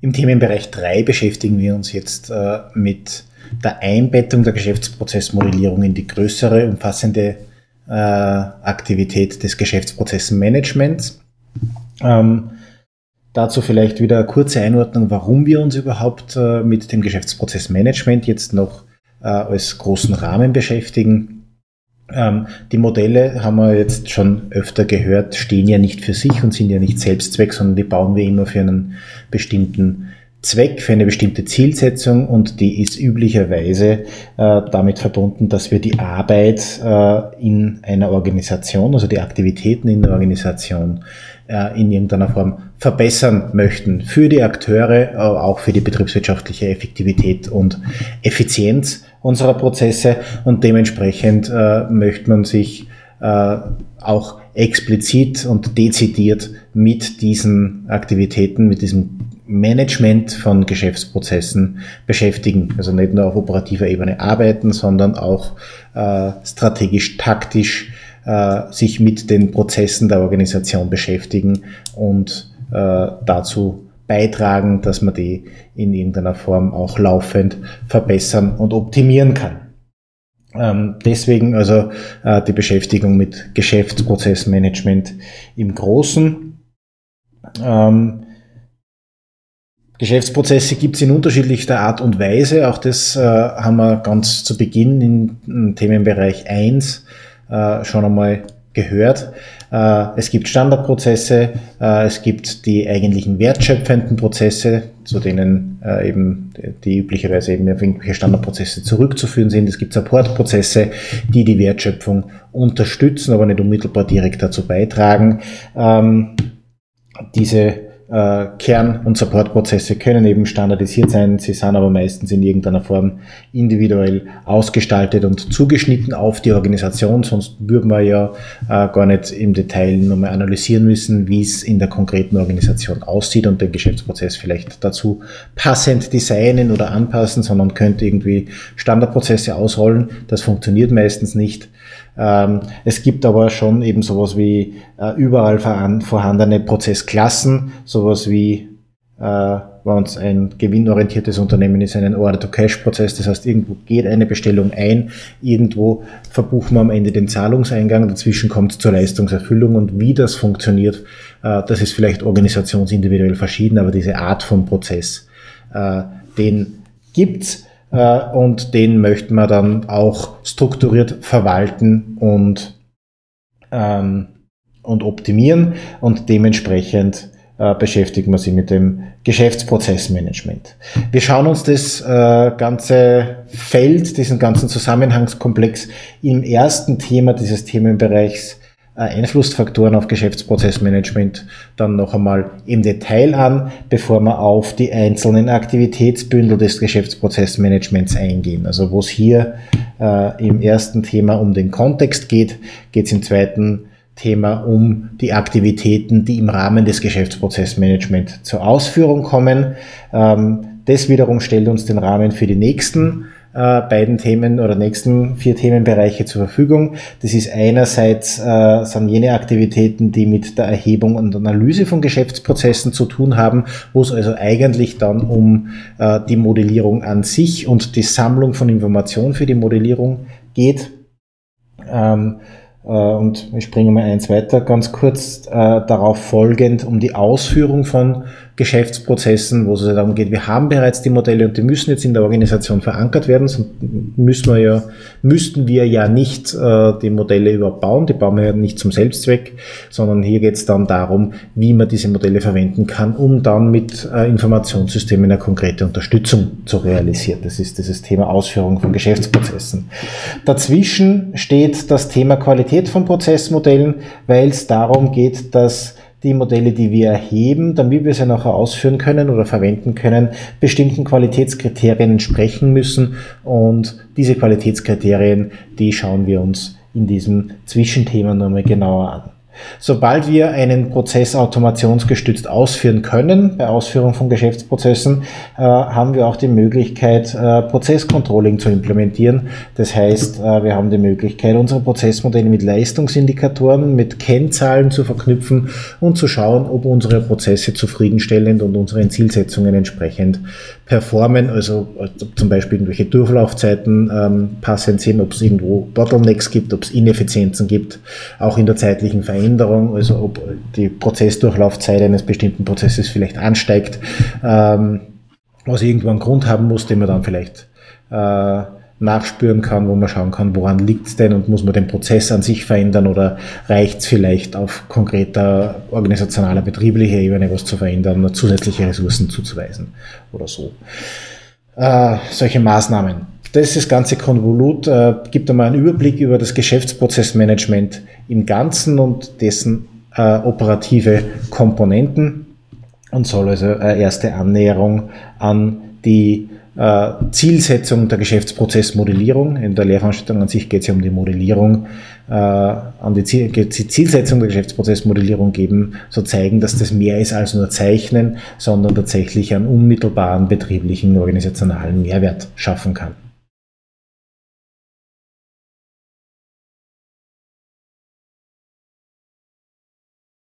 Im Themenbereich 3 beschäftigen wir uns jetzt äh, mit der Einbettung der Geschäftsprozessmodellierung in die größere, umfassende äh, Aktivität des Geschäftsprozessmanagements. Ähm, dazu vielleicht wieder eine kurze Einordnung, warum wir uns überhaupt äh, mit dem Geschäftsprozessmanagement jetzt noch äh, als großen Rahmen beschäftigen. Ähm, die Modelle haben wir jetzt schon öfter gehört, stehen ja nicht für sich und sind ja nicht Selbstzweck, sondern die bauen wir immer für einen bestimmten Zweck, für eine bestimmte Zielsetzung und die ist üblicherweise äh, damit verbunden, dass wir die Arbeit äh, in einer Organisation, also die Aktivitäten in der Organisation äh, in irgendeiner Form verbessern möchten für die Akteure, aber auch für die betriebswirtschaftliche Effektivität und Effizienz unserer Prozesse und dementsprechend äh, möchte man sich äh, auch explizit und dezidiert mit diesen Aktivitäten, mit diesem Management von Geschäftsprozessen beschäftigen. Also nicht nur auf operativer Ebene arbeiten, sondern auch äh, strategisch, taktisch äh, sich mit den Prozessen der Organisation beschäftigen und äh, dazu beitragen, dass man die in irgendeiner Form auch laufend verbessern und optimieren kann. Ähm, deswegen also äh, die Beschäftigung mit Geschäftsprozessmanagement im Großen. Ähm, Geschäftsprozesse gibt es in unterschiedlichster Art und Weise. Auch das äh, haben wir ganz zu Beginn in, in Themenbereich 1 äh, schon einmal gehört. Äh, es gibt Standardprozesse, äh, es gibt die eigentlichen wertschöpfenden Prozesse, zu denen äh, eben die üblicherweise eben irgendwelche Standardprozesse zurückzuführen sind. Es gibt Supportprozesse, die die Wertschöpfung unterstützen, aber nicht unmittelbar direkt dazu beitragen. Ähm, diese äh, Kern- und Supportprozesse können eben standardisiert sein, sie sind aber meistens in irgendeiner Form individuell ausgestaltet und zugeschnitten auf die Organisation, sonst würden wir ja äh, gar nicht im Detail nochmal analysieren müssen, wie es in der konkreten Organisation aussieht und den Geschäftsprozess vielleicht dazu passend designen oder anpassen, sondern könnte irgendwie Standardprozesse ausrollen. Das funktioniert meistens nicht. Ähm, es gibt aber schon eben sowas wie äh, überall vorhandene Prozessklassen, sowas wie äh, wenn es ein gewinnorientiertes Unternehmen ist, einen Order-to-Cash-Prozess. Das heißt, irgendwo geht eine Bestellung ein, irgendwo verbuchen wir am Ende den Zahlungseingang, dazwischen kommt es zur Leistungserfüllung und wie das funktioniert, äh, das ist vielleicht organisationsindividuell verschieden, aber diese Art von Prozess, äh, den gibt's und den möchten wir dann auch strukturiert verwalten und, ähm, und optimieren und dementsprechend äh, beschäftigen wir sich mit dem Geschäftsprozessmanagement. Wir schauen uns das äh, ganze Feld, diesen ganzen Zusammenhangskomplex im ersten Thema dieses Themenbereichs äh, Einflussfaktoren auf Geschäftsprozessmanagement dann noch einmal im Detail an, bevor wir auf die einzelnen Aktivitätsbündel des Geschäftsprozessmanagements eingehen. Also wo es hier äh, im ersten Thema um den Kontext geht, geht es im zweiten Thema um die Aktivitäten, die im Rahmen des Geschäftsprozessmanagement zur Ausführung kommen. Ähm, das wiederum stellt uns den Rahmen für die nächsten äh, beiden Themen oder nächsten vier Themenbereiche zur Verfügung. Das ist einerseits äh, sind jene Aktivitäten, die mit der Erhebung und Analyse von Geschäftsprozessen zu tun haben, wo es also eigentlich dann um äh, die Modellierung an sich und die Sammlung von Informationen für die Modellierung geht. Ähm, äh, und ich springe mal eins weiter, ganz kurz äh, darauf folgend um die Ausführung von Geschäftsprozessen, wo es darum geht, wir haben bereits die Modelle und die müssen jetzt in der Organisation verankert werden, sonst müssen wir ja, müssten wir ja nicht äh, die Modelle überhaupt bauen, die bauen wir ja nicht zum Selbstzweck, sondern hier geht es dann darum, wie man diese Modelle verwenden kann, um dann mit äh, Informationssystemen eine konkrete Unterstützung zu realisieren. Das ist dieses Thema Ausführung von Geschäftsprozessen. Dazwischen steht das Thema Qualität von Prozessmodellen, weil es darum geht, dass die Modelle, die wir erheben, damit wir sie nachher ausführen können oder verwenden können, bestimmten Qualitätskriterien entsprechen müssen. Und diese Qualitätskriterien, die schauen wir uns in diesem Zwischenthema nochmal genauer an. Sobald wir einen Prozess automationsgestützt ausführen können, bei Ausführung von Geschäftsprozessen, äh, haben wir auch die Möglichkeit, äh, Prozesscontrolling zu implementieren. Das heißt, äh, wir haben die Möglichkeit, unsere Prozessmodelle mit Leistungsindikatoren, mit Kennzahlen zu verknüpfen und zu schauen, ob unsere Prozesse zufriedenstellend und unseren Zielsetzungen entsprechend performen. Also äh, zum Beispiel irgendwelche Durchlaufzeiten ähm, passend sind, ob es irgendwo Bottlenecks gibt, ob es Ineffizienzen gibt, auch in der zeitlichen Veränderung Veränderung, also ob die Prozessdurchlaufzeit eines bestimmten Prozesses vielleicht ansteigt, ähm, was irgendwo einen Grund haben muss, den man dann vielleicht äh, nachspüren kann, wo man schauen kann, woran liegt es denn und muss man den Prozess an sich verändern oder reicht es vielleicht auf konkreter organisationaler, betrieblicher Ebene was zu verändern, zusätzliche Ressourcen zuzuweisen oder so. Äh, solche Maßnahmen das ist das ganze Konvolut, äh, gibt einmal einen Überblick über das Geschäftsprozessmanagement im Ganzen und dessen äh, operative Komponenten und soll also eine erste Annäherung an die äh, Zielsetzung der Geschäftsprozessmodellierung. In der Lehrveranstaltung an sich geht es ja um die Modellierung, äh, an die, Ziel, die Zielsetzung der Geschäftsprozessmodellierung geben, so zeigen, dass das mehr ist als nur Zeichnen, sondern tatsächlich einen unmittelbaren betrieblichen organisationalen Mehrwert schaffen kann.